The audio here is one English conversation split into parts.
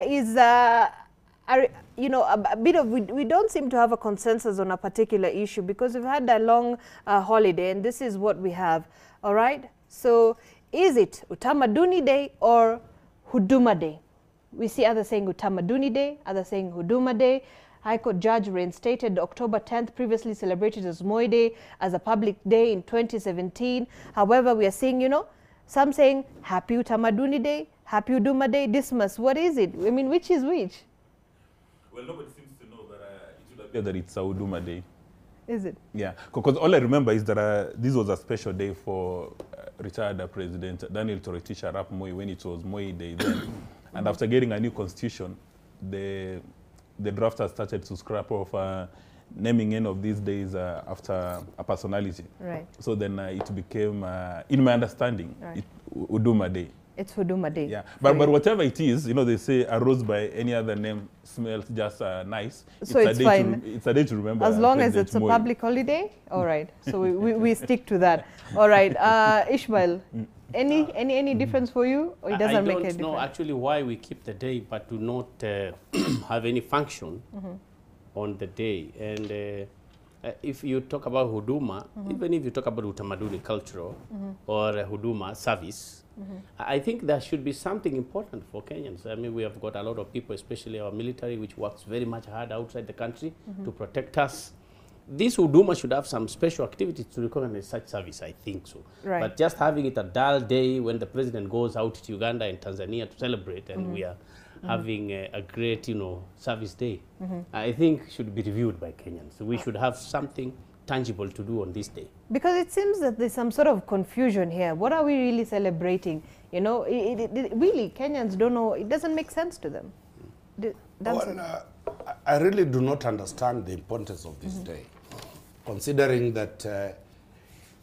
is uh, a, you know a, a bit of we, we don't seem to have a consensus on a particular issue because we've had a long uh, holiday and this is what we have all right? So is it utamaduni day or huduma day? We see others saying utamaduni day others saying huduma day. High Court judge reinstated October 10th, previously celebrated as Moi Day, as a public day in 2017. However, we are seeing, you know, some saying Happy Utamaduni Day, Happy Uduma Day, Dismas. What is it? I mean, which is which? Well, nobody seems to know that uh, it would appear that it's a Uduma Day. Is it? Yeah, because all I remember is that uh, this was a special day for uh, retired President Daniel Toroitich Arap Moi when it was Moi Day then. and after getting a new constitution, the the drafters started to scrap off uh, naming any of these days uh, after a personality. Right. So then uh, it became, uh, in my understanding, Right. it, Uduma Day. It's Huduma Day. Yeah, but, but whatever it is, you know, they say a rose by any other name smells just uh, nice. So a it's day fine. To, it's a day to remember. As long as President it's a public holiday, all right. So we, we, we stick to that. All right, uh, Ishmael, any any any difference for you, or it doesn't I make don't any know difference? actually why we keep the day, but do not uh, have any function Mm-hmm. On the day. And uh, uh, if you talk about huduma, Mm-hmm. even if you talk about utamaduni cultural mm -hmm. or uh, huduma service, Mm-hmm. I I think there should be something important for Kenyans. I mean, we have got a lot of people, especially our military, which works very much hard outside the country Mm-hmm. to protect us. This Huduma should have some special activities to recognize such service, I think so. Right. But just having it a dull day when the president goes out to Uganda and Tanzania to celebrate, and we are having a, a great, you know, service day, I think should be reviewed by Kenyans. We should have something tangible to do on this day. Because it seems that there's some sort of confusion here. What are we really celebrating? You know, it, it, it, really, Kenyans don't know. It doesn't make sense to them. D- that's- Well, uh, I I really do not understand the importance of this day, considering that uh,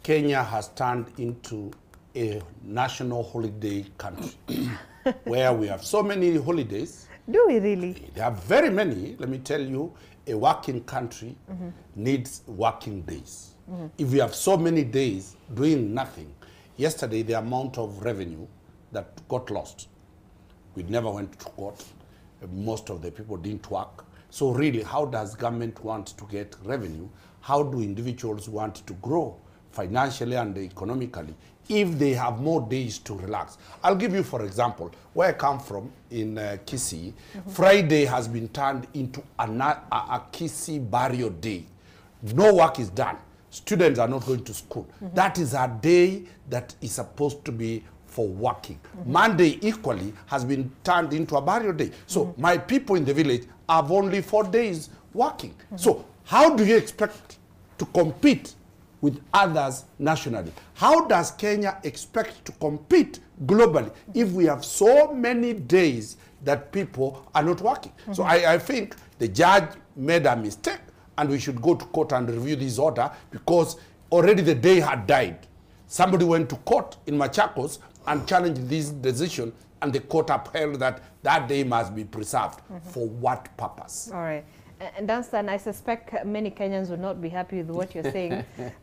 Kenya has turned into a national holiday country, where we have so many holidays. do we really? Eh, there are very many. Let me tell you, a working country mm-hmm. needs working days. Mm-hmm. If we have so many days doing nothing, yesterday the amount of revenue that got lost, we never went to court. Most of the people didn't work. So really, how does government want to get revenue? How do individuals want to grow financially and economically if they have more days to relax? I'll give you, for example, where I come from in uh, Kisii, mm-hmm. Friday has been turned into a, na- a, a Kisii burial day. No work is done. Students are not going to school. Mm-hmm. That is a day that is supposed to be for working. Mm-hmm. Monday equally has been turned into a burial day. So my people in the village have only four days working. So how do you expect to compete with others nationally? How does Kenya expect to compete globally if we have so many days that people are not working? So I, I think the judge made a mistake and we should go to court and review this order because already the day had died. Somebody went to court in Machakos and challenged this decision, and the court upheld that that day must be preserved. Mm-hmm. For what purpose? All right. And Danstan, I suspect many Kenyans will not be happy with what you're saying. uh,